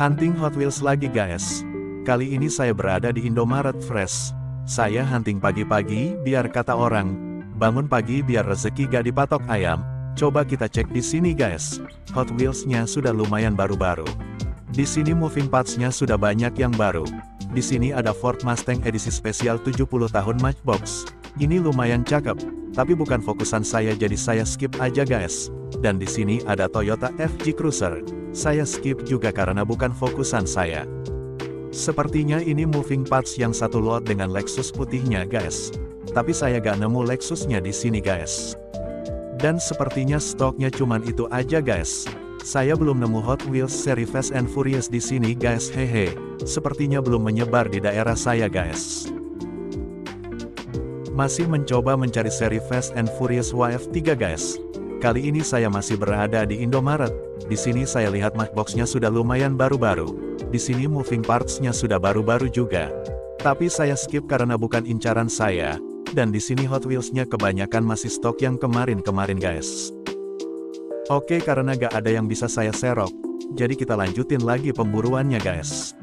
Hunting Hot Wheels lagi guys. Kali ini saya berada di Indomaret Fresh. Saya hunting pagi-pagi, biar kata orang, bangun pagi biar rezeki gak dipatok ayam. Coba kita cek di sini guys. Hot Wheels-nya sudah lumayan baru-baru. Di sini moving parts-nya sudah banyak yang baru. Di sini ada Ford Mustang edisi spesial 70 tahun Matchbox. Ini lumayan cakep, tapi bukan fokusan saya jadi saya skip aja guys. Dan di sini ada Toyota FG Cruiser. Saya skip juga karena bukan fokusan saya. Sepertinya ini moving parts yang satu lot dengan Lexus putihnya guys. Tapi saya gak nemu Lexusnya di sini guys. Dan sepertinya stoknya cuman itu aja guys. Saya belum nemu Hot Wheels seri Fast and Furious di sini guys hehe. Sepertinya belum menyebar di daerah saya guys. Masih mencoba mencari seri Fast and Furious YF3 guys. Kali ini saya masih berada di Indomaret. Di sini saya lihat matchboxnya sudah lumayan baru-baru. Di sini moving parts-nya sudah baru-baru juga. Tapi saya skip karena bukan incaran saya. Dan di sini Hot Wheels-nya kebanyakan masih stok yang kemarin-kemarin guys. Oke karena gak ada yang bisa saya serok. Jadi kita lanjutin lagi pemburuannya guys.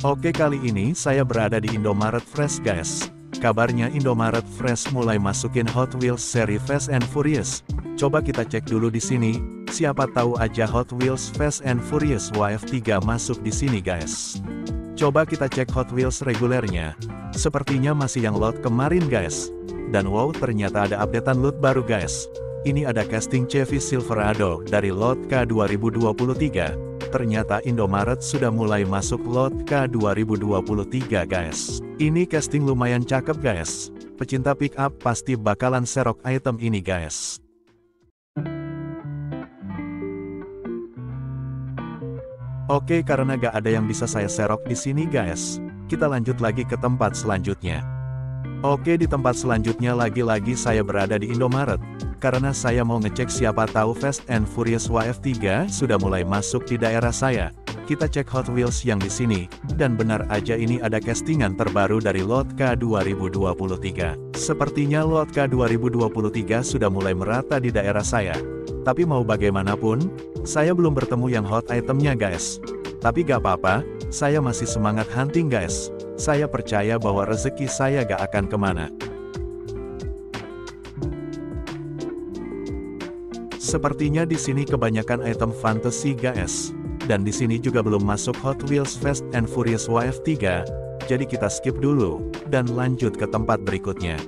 Oke kali ini saya berada di Indomaret Fresh guys. Kabarnya Indomaret Fresh mulai masukin Hot Wheels seri Fast and Furious. Coba kita cek dulu di sini, siapa tahu aja Hot Wheels Fast and Furious YF3 masuk di sini guys. Coba kita cek Hot Wheels regulernya. Sepertinya masih yang lot kemarin guys. Dan wow ternyata ada updatean loot baru guys. Ini ada casting Chevy Silverado dari lot K 2023 ternyata Indomaret sudah mulai masuk lot K2023 guys. Ini casting lumayan cakep guys. Pecinta pick up pasti bakalan serok item ini guys. Oke karena gak ada yang bisa saya serok di sini guys, kita lanjut lagi ke tempat selanjutnya. Oke di tempat selanjutnya lagi-lagi saya berada di Indomaret, karena saya mau ngecek siapa tahu Fast and Furious YF3 sudah mulai masuk di daerah saya. Kita cek Hot Wheels yang di sini, dan benar aja ini ada castingan terbaru dari lot K 2023. Sepertinya lot K 2023 sudah mulai merata di daerah saya. Tapi mau bagaimanapun, saya belum bertemu yang hot itemnya guys. Tapi gak apa-apa, saya masih semangat hunting guys. Saya percaya bahwa rezeki saya gak akan ke mana. Sepertinya di sini kebanyakan item fantasy guys. Dan di sini juga belum masuk Hot Wheels Fast and Furious YF3, jadi kita skip dulu, dan lanjut ke tempat berikutnya.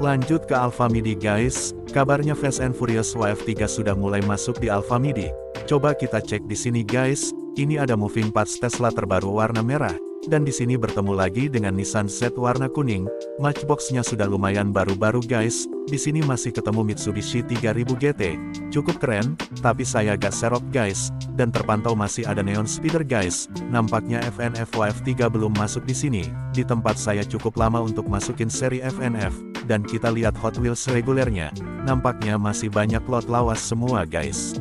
Lanjut ke Alpha Midi guys, kabarnya Fast and Furious YF3 sudah mulai masuk di Alpha Midi. Coba kita cek di sini guys, ini ada moving parts Tesla terbaru warna merah, dan di sini bertemu lagi dengan Nissan Z warna kuning. Matchbox-nya sudah lumayan baru-baru guys, di sini masih ketemu Mitsubishi 3000 GT. Cukup keren, tapi saya gak serok guys, dan terpantau masih ada neon speeder guys. Nampaknya FNF YF3 belum masuk di sini. Di tempat saya cukup lama untuk masukin seri FNF, dan kita lihat Hot Wheels regulernya. Nampaknya masih banyak lot lawas semua guys.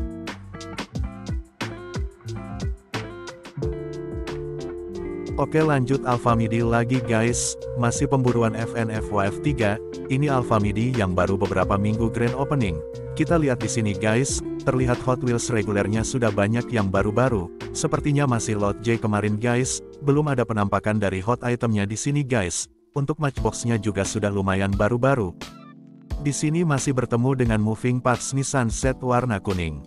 Oke lanjut Alpha Midi lagi guys, masih pemburuan FNF YF3, ini Alpha Midi yang baru beberapa minggu grand opening. Kita lihat di sini guys, terlihat Hot Wheels regulernya sudah banyak yang baru-baru, sepertinya masih lot J kemarin guys, belum ada penampakan dari hot itemnya di sini guys, untuk matchboxnya juga sudah lumayan baru-baru. Di sini masih bertemu dengan moving parts Nissan Z warna kuning.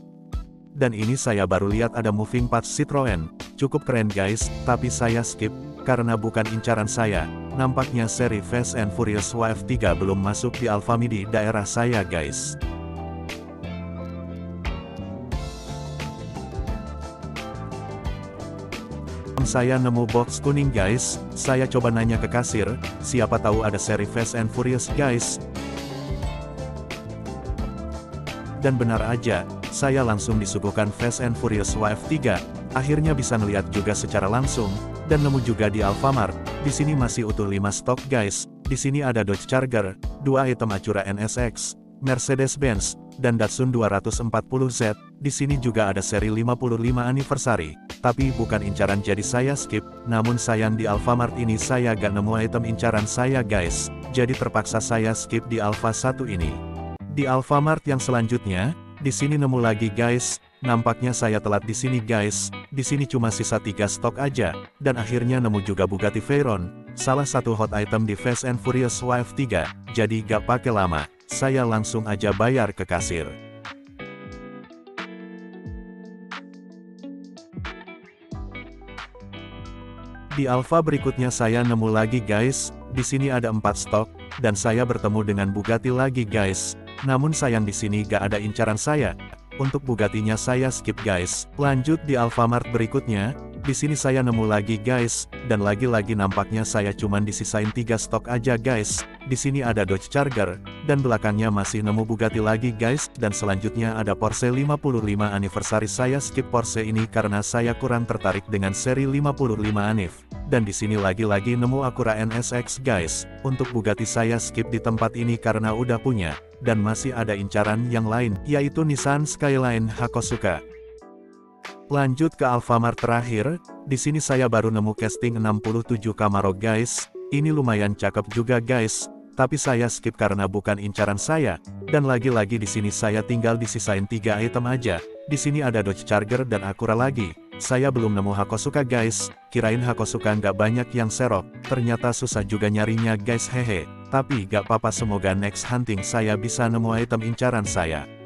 Dan ini saya baru lihat ada moving parts Citroen, Cukup keren guys, tapi saya skip, karena bukan incaran saya. Nampaknya seri Fast and Furious YF3 belum masuk di Alfamidi daerah saya guys. Saya nemu box kuning guys, saya coba nanya ke kasir, siapa tahu ada seri Fast and Furious guys. Dan benar aja, saya langsung disuguhkan Fast and Furious YF3, akhirnya bisa ngeliat juga secara langsung, dan nemu juga di Alfamart. Di sini masih utuh 5 stok guys. Di sini ada Dodge Charger, 2 item Acura NSX, Mercedes-Benz, dan Datsun 240Z. Di sini juga ada seri 55 anniversary. Tapi bukan incaran jadi saya skip, namun sayang di Alfamart ini saya gak nemu item incaran saya guys. Jadi terpaksa saya skip di Alfa 1 ini. Di Alfamart yang selanjutnya, di sini nemu lagi guys, nampaknya saya telat di sini guys, di sini cuma sisa tiga stok aja, dan akhirnya nemu juga Bugatti Veyron, salah satu hot item di Fast and Furious Wife 3, jadi gak pakai lama, saya langsung aja bayar ke kasir. Di alpha berikutnya saya nemu lagi guys, di sini ada 4 stok, dan saya bertemu dengan Bugatti lagi guys. Namun sayang di sini gak ada incaran saya. Untuk Bugattinya saya skip guys. Lanjut di Alfamart berikutnya, di sini saya nemu lagi guys, dan lagi-lagi nampaknya saya cuman disisain 3 stok aja guys. Di sini ada Dodge Charger, dan belakangnya masih nemu Bugatti lagi guys, dan selanjutnya ada Porsche 55 anniversary saya skip Porsche ini karena saya kurang tertarik dengan seri 55 Anif. Dan di sini lagi-lagi nemu Acura NSX guys, untuk Bugatti saya skip di tempat ini karena udah punya dan masih ada incaran yang lain, yaitu Nissan Skyline Hakosuka. Lanjut ke Alfamart terakhir, di sini saya baru nemu casting 67 Camaro guys, ini lumayan cakep juga guys, tapi saya skip karena bukan incaran saya, dan lagi-lagi di sini saya tinggal disisain 3 item aja, di sini ada Dodge Charger dan Acura lagi. Saya belum nemu Hakosuka guys, kirain Hakosuka nggak banyak yang serok, ternyata susah juga nyarinya guys. Hehe. Tapi gak apa-apa semoga next hunting saya bisa nemu item incaran saya.